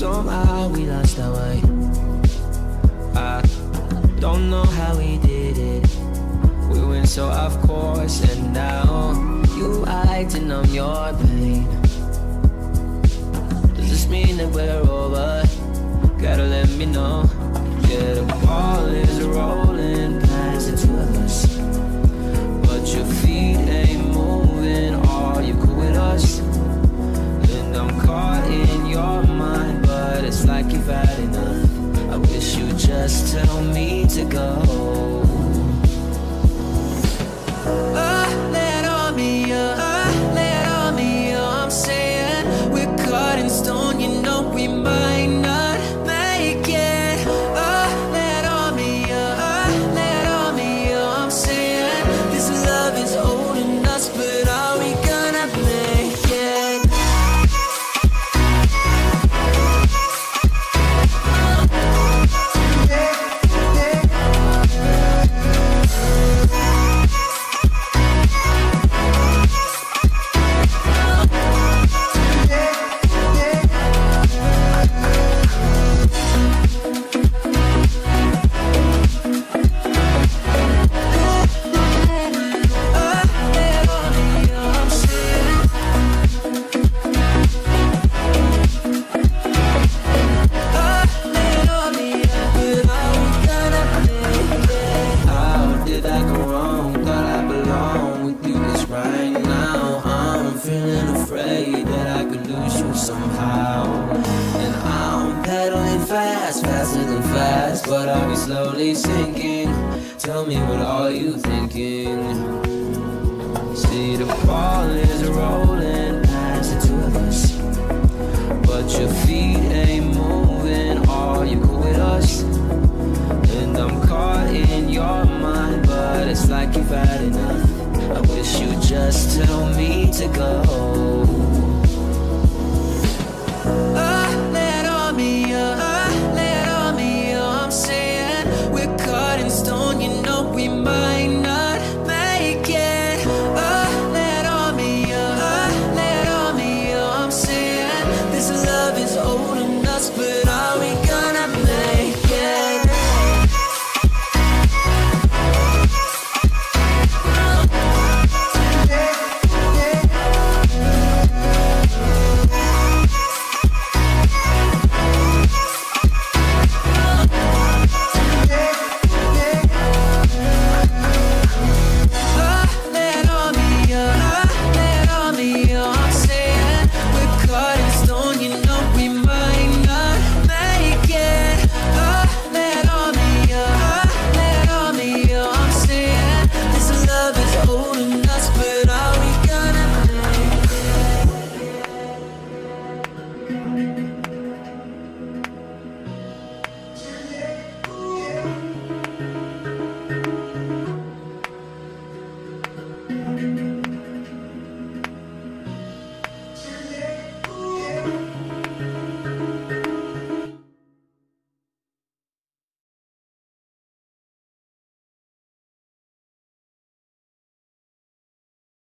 somehow we lost our way. I don't know how we did it. We went so off course, and now you acting on your pain. Does this mean that we're over? Gotta let me know. Yeah, the ball is but I'll be slowly sinking. Tell me what are you thinking? See the ball is rolling past the two of us. But your feet ain't moving. Are you cool with us? And I'm caught in your mind, but it's like you've had enough. I wish you'd just tell me to go. We might